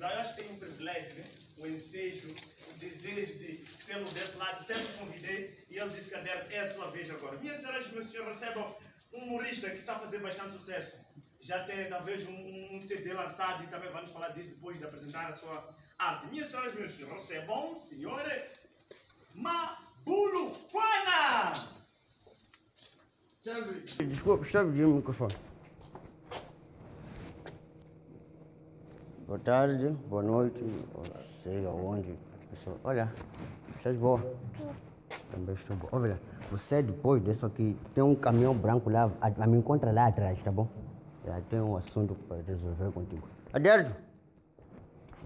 Eu acho que tenho um privilégio, né? o ensejo, o desejo de tê-lo desse lado. Sempre convidei e ele disse que é a sua vez agora. Minhas senhoras e meus senhores, recebam um humorista que está fazer bastante sucesso. Já tem talvez um, um, CD lançado e também vamos falar disso depois de apresentar a sua arte. Minhas senhoras e meus senhores, recebam, senhores, Mabulo Quana! Desculpa, está pedindo o microfone. Tarde, boa noite, sei aonde as pessoas. Olha, estás boa? Também estou boa. Olha, você depois disso aqui tem um caminhão branco lá, a me encontra lá atrás, tá bom? Já tem um assunto para resolver contigo. Adérgio!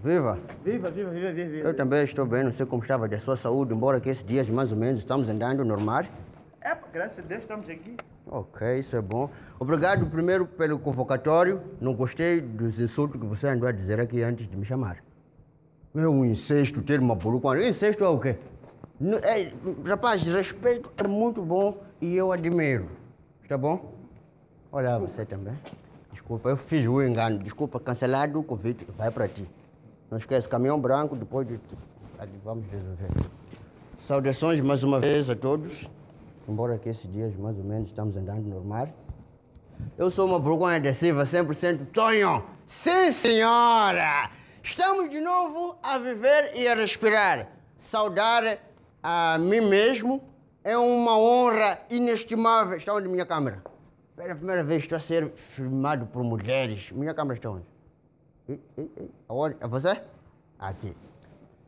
Viva! Viva, viva, viva, viva, viva. Eu também estou bem, não sei como estava da sua saúde, embora que esses dias mais ou menos estamos andando normal. É, graças a Deus estamos aqui. Ok, isso é bom. Obrigado primeiro pelo convocatório. Não gostei dos insultos que você andou a dizer aqui antes de me chamar. É um incesto ter uma boluca. Incesto é o quê? É, rapaz, respeito é muito bom e eu admiro. Está bom? Olha, você também. Desculpa, eu fiz o engano. Desculpa, cancelado o convite. Vai para ti. Não esquece, caminhão branco, depois de... Vamos resolver. Saudações mais uma vez a todos. Embora que esses dias mais ou menos estamos andando normal. Eu sou uma vergonha adesiva 100% Tonho. Sim, senhora! Estamos de novo a viver e a respirar. Saudar a mim mesmo é uma honra inestimável. Está onde minha câmera? Pela primeira vez estou a ser filmado por mulheres. Minha câmera está onde? Aonde? É você? Aqui.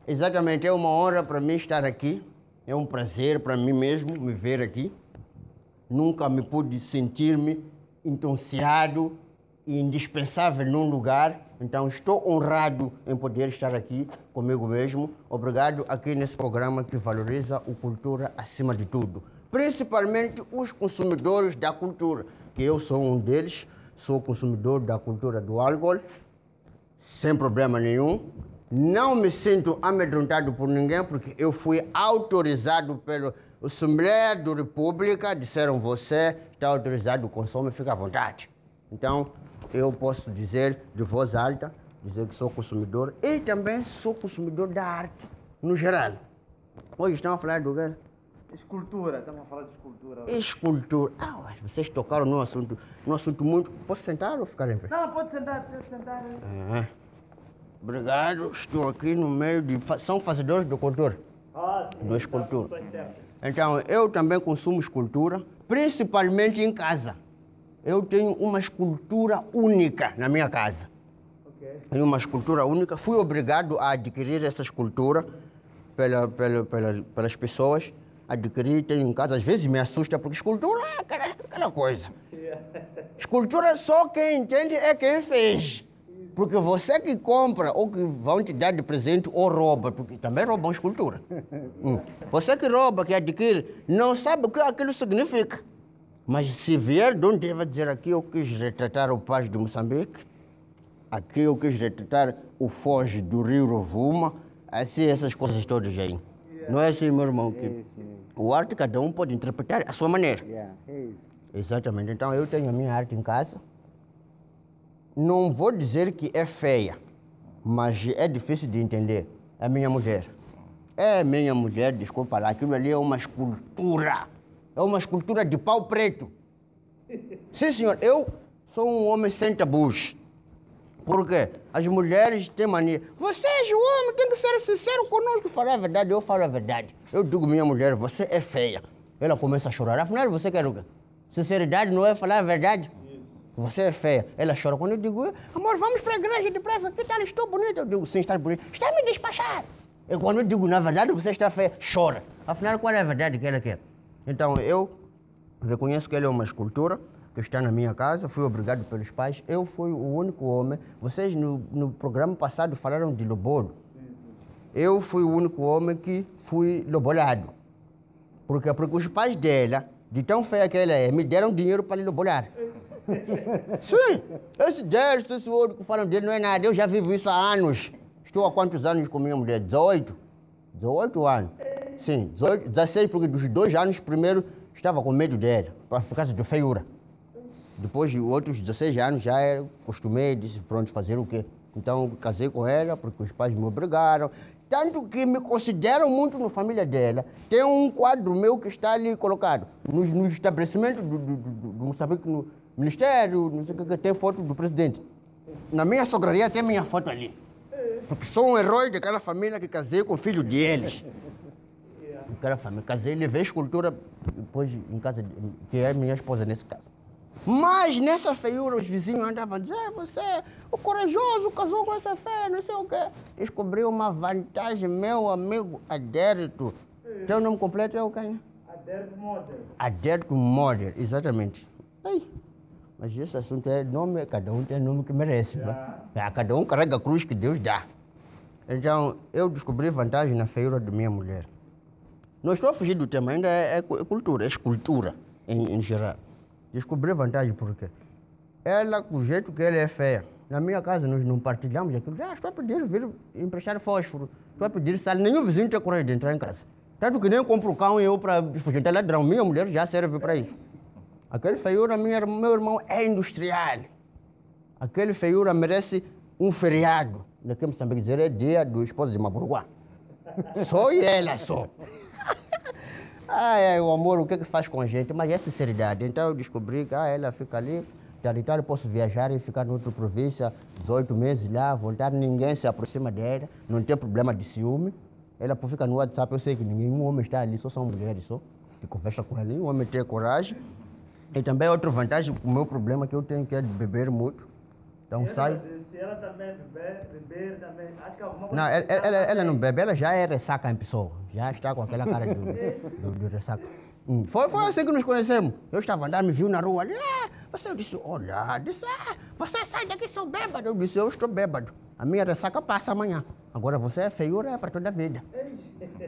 Exatamente, é uma honra para mim estar aqui. É um prazer para mim mesmo me ver aqui. Nunca me pude sentir-me entonciado e indispensável num lugar. Então estou honrado em poder estar aqui comigo mesmo. Obrigado aqui nesse programa que valoriza a cultura acima de tudo. Principalmente os consumidores da cultura, que eu sou um deles. Sou consumidor da cultura do álcool, sem problema nenhum. Não me sinto amedrontado por ninguém, porque eu fui autorizado pelo Assembleia da República, disseram você está autorizado, consome, fica à vontade. Então, eu posso dizer de voz alta, dizer que sou consumidor e também sou consumidor da arte, no geral. Hoje estão a falar do quê? Escultura, estamos a falar de escultura. Escultura. Ah, mas vocês tocaram num assunto, num assunto muito... Posso sentar ou ficar em pé? Não, pode sentar, pode sentar. É. Obrigado, estou aqui no meio de. São fazedores de cultura. Ah, sim. Do escultura. Pessoas certas. Então, eu também consumo escultura, principalmente em casa. Eu tenho uma escultura única na minha casa. Ok. Tenho uma escultura única. Fui obrigado a adquirir essa escultura pela, pela, pela, pelas pessoas. Adquiri, tenho em casa. Às vezes me assusta, porque escultura é aquela, aquela coisa. Escultura só quem entende é quem fez. Porque você que compra ou que vão te dar de presente ou rouba, porque também roubam escultura. Hum. Você que rouba, que adquire, não sabe o que aquilo significa. Mas se vier de onde vai dizer aqui eu quis retratar o Paz de Moçambique, aqui eu quis retratar o Foz do Rio Rovuma, assim essas coisas todas aí. Não é assim, meu irmão? Que o arte cada um pode interpretar à sua maneira. Yeah, é. Exatamente. Então eu tenho a minha arte em casa. Não vou dizer que é feia, mas é difícil de entender. É minha mulher. É minha mulher, desculpa lá, aquilo ali é uma escultura. É uma escultura de pau preto. Sim, senhor, eu sou um homem sem tabus. Por quê? As mulheres têm mania. Vocês, o homem, tem que ser sincero conosco. Falar a verdade, eu falo a verdade. Eu digo, minha mulher, você é feia. Ela começa a chorar. Afinal, você quer o quê? Sinceridade não é falar a verdade? Você é feia. Ela chora. Quando eu digo, amor, vamos para a igreja depressa. Que tal? Estou bonita. Eu digo, sim, está bonita. Está me despachar. E quando eu digo, na verdade, você está feia, chora. Afinal, qual é a verdade que ela quer? Então, eu reconheço que ela é uma escultura que está na minha casa. Fui obrigado pelos pais. Eu fui o único homem. Vocês, no, no programa passado, falaram de lobolo. Eu fui o único homem que fui lobolado. Por quê? Porque os pais dela, de tão feia que ela é, me deram dinheiro para lhe lobolar. Sim, esse gesto, esse outro que falam dele não é nada. Eu já vivo isso há anos. Estou há quantos anos com minha mulher? 18? 18 anos. Sim, 18, 16, porque dos dois anos primeiro estava com medo dela, por causa de feiura. Depois de outros 16 anos já era, costumei, disse pronto, fazer o quê? Então casei com ela porque os pais me obrigaram. Tanto que me consideram muito na família dela. Tem um quadro meu que está ali colocado. Nos, nos estabelecimentos do, do, do, do Moçambique, no Ministério, não sei o que, tem foto do presidente. Na minha sograria tem minha foto ali. Porque sou um herói daquela família que casei com o filho deles. Daquela família. Casei, levei escultura depois em casa, de- que é minha esposa nesse caso. Mas nessa feiura os vizinhos andavam dizendo, "Ah, você, o corajoso, casou com essa fé, não sei o quê. Descobri uma vantagem, meu amigo Adérito. Teu nome completo é o quê? Adérito Model. Adérito Moder, exatamente. Ai, mas esse assunto é nome, cada um tem nome que merece. né? É, cada um carrega a cruz que Deus dá. Então, eu descobri vantagem na feiura de minha mulher. Não estou a fugir do tema, ainda é, é é cultura, é escultura em, em geral. Descobri vantagem porque ela, com o jeito que ela é feia, na minha casa nós não partilhamos aquilo. Ah, estou a pedir vir emprestar fósforo, estou a pedir sal. Nenhum vizinho tem coragem de entrar em casa. Tanto que nem compro cão eu para fugir de ladrão. Minha mulher já serve para isso. Aquele feiura, minha, meu irmão, é industrial. Aquele feiura merece um feriado. Daqui em Moçambique dizer é dia do esposo de Maburuguá. Só e ela só. Ai, ai, o amor, o que que faz com a gente? Mas é sinceridade. Então eu descobri que ah, ela fica ali, tal e tal, eu posso viajar e ficar noutra província, 18 meses lá, voltar, ninguém se aproxima dela, não tem problema de ciúme. Ela fica no WhatsApp, eu sei que nenhum homem está ali, só são mulheres só, que conversa com ela, o homem tem coragem. E também outra vantagem, o meu problema é que eu tenho que é de beber muito. Então ela- saio. Se ela também beber, beber também, acho que alguma coisa... Não, ela, ela, ela não bebe, ela já é ressaca em pessoa. Já está com aquela cara de, de, de ressaca. Hum, Foi, foi assim que nos conhecemos. Eu estava andando, me viu na rua. Ah, você, eu disse, olha, disse, ah, você sai daqui, sou bêbado. Eu disse, eu estou bêbado. A minha ressaca passa amanhã. Agora você é feiura, é para toda a vida.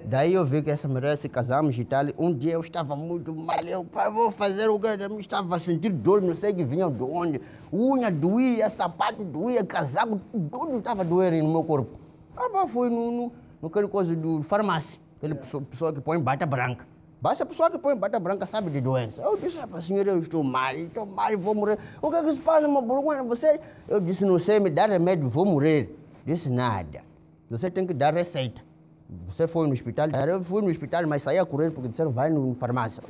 Daí eu vi que essa mulher se casamos e tal. Um dia eu estava muito mal. Eu, pai, vou fazer o que? Eu estava a sentir dor, não sei que vinha de onde. Unha doía, sapato doía, casaco, tudo estava doendo no meu corpo. Ah, fui no, no, naquele coisa do farmácia. Aquele pessoa, pessoa que põe bata branca. Basta a pessoa que põe bata branca sabe de doença. Eu disse, para senhora, eu estou mal, estou mal, vou morrer. O que é que se faz, uma burguana? Você? Eu disse, não sei, me dá remédio, vou morrer. Disse, nada. Você tem que dar receita. Você foi no hospital? Eu fui no hospital, mas saí a correr porque disseram, vai no farmácia.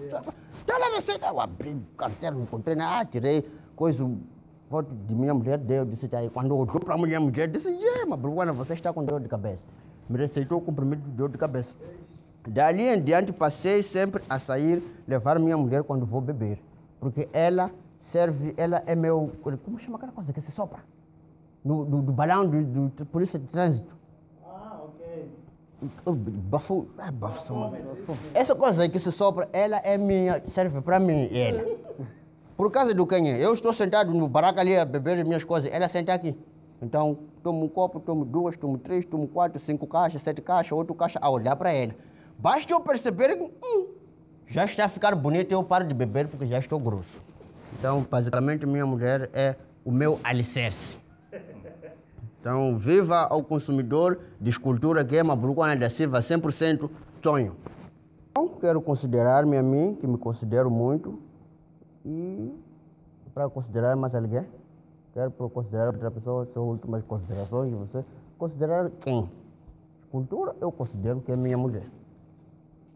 Dá a receita. Eu abri o carteiro, não encontrei nada, tirei coisa, foto de minha mulher, deu, disse, tá aí. Quando eu olhou para a minha mulher, disse, yeah, mas Bruana, você está com dor de cabeça. Me receitou o comprimido de dor de cabeça. Dali em diante passei sempre a sair, levar minha mulher quando vou beber. Porque ela serve, ela é meu, como chama aquela coisa que se sopra? No, do, do balão do, do polícia de trânsito. Bafu, ah. Essa coisa que se sopra, ela é minha, serve para mim, ela. Por causa do quem é? Eu estou sentado no baraca ali a beber minhas coisas, ela senta aqui. Então, tomo um copo, tomo duas, tomo três, tomo quatro, cinco caixas, sete caixas, oito caixas, a olhar para ela. Basta eu perceber que hum, já está a ficar bonito, eu paro de beber porque já estou grosso. Então, basicamente, minha mulher é o meu alicerce. Então, viva ao consumidor de escultura que é uma Brucona da Silva 100% sonho. Então, quero considerar-me a mim, que me considero muito, e para considerar mais alguém, quero considerar outra pessoa, são últimas considerações de você. Considerar quem? Escultura, eu considero que é minha mulher.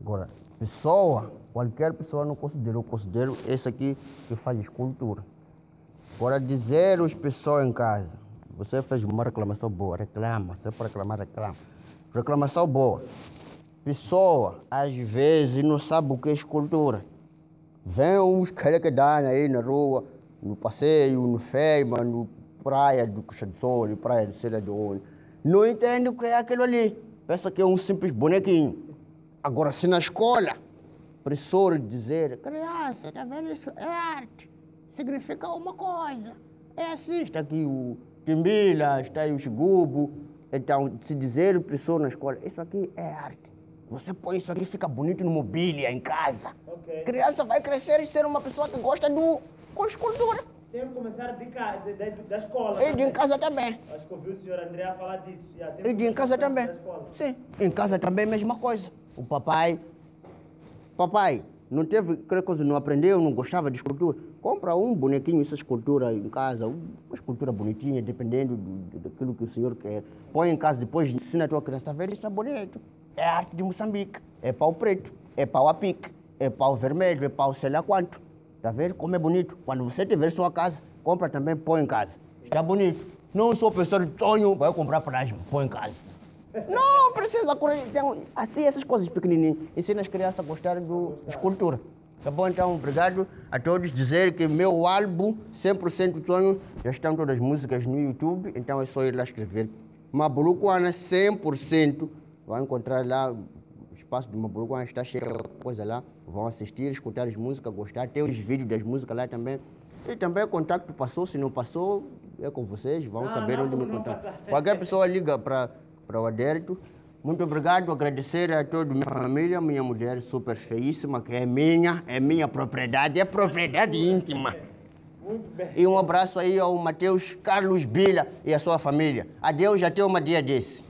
Agora, pessoa, qualquer pessoa não considero, eu considero esse aqui que faz escultura. Agora, dizer as pessoas em casa, você fez uma reclamação boa, reclama, você for reclamar, reclama. Reclamação boa. Pessoa, às vezes, não sabe o que é escultura. Vem uns carequedanos aí na rua, no passeio, no feima, no praia do Coxa do Sol, praia do Serra de Onde. Não entende o que é aquilo ali. Pensa que é um simples bonequinho. Agora, se na escola, professor dizer, criança, tá vendo isso? É arte. Significa uma coisa. É está aqui o Timbila, está aí o Xigubo. Então, se dizer professor na escola, isso aqui é arte. Você põe isso aqui, fica bonito no mobília, em casa. Ok. Criança vai crescer e ser uma pessoa que gosta do, com escultura. Tem que começar de casa, de, de, da escola. E de em casa também. Acho que ouviu o senhor André falar disso. Já E de em casa também. Sim, em casa também mesma coisa. O papai, papai, não teve aquela coisa, não aprendeu, não gostava de escultura. Compra um bonequinho, essa escultura em casa, uma escultura bonitinha, dependendo do- daquilo que o senhor quer. Põe em casa, depois ensina a tua criança a ver, isso é bonito. É arte de Moçambique, é pau preto, é pau a pique, é pau vermelho, é pau sei lá quanto. Tá vendo como é bonito? Quando você tiver sua casa, compra também, põe em casa. Está bonito. Não sou pessoa de sonho, vai comprar plástico, põe em casa. Não, precisa assim, essas coisas pequenininhas. Ensina as crianças a gostarem de escultura. Tá bom? Então, obrigado a todos. Dizer que meu álbum, 100% sonho, já estão todas as músicas no YouTube. Então é só ir lá escrever. Mabuluquana, 100%. Vai encontrar lá. O espaço do Mabuluquana está cheio de coisa lá. Vão assistir, escutar as músicas, gostar. Tem os vídeos das músicas lá também. E também o contato passou. Se não passou, é com vocês. Vão Não, saber não, onde me passa. Qualquer pessoa liga para o Adérito. Muito obrigado, agradecer a toda minha família, minha mulher super feíssima, que é minha, é minha propriedade, é propriedade íntima. Muito bem. E um abraço aí ao Matheus Carlos Bila e a sua família. Adeus, até um dia desse.